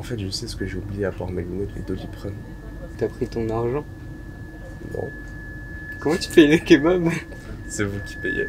En fait, je sais ce que j'ai oublié à part mes lunettes et Doliprane. T'as pris ton argent? Non, Comment tu payes le Kebabs? C'est vous qui payez.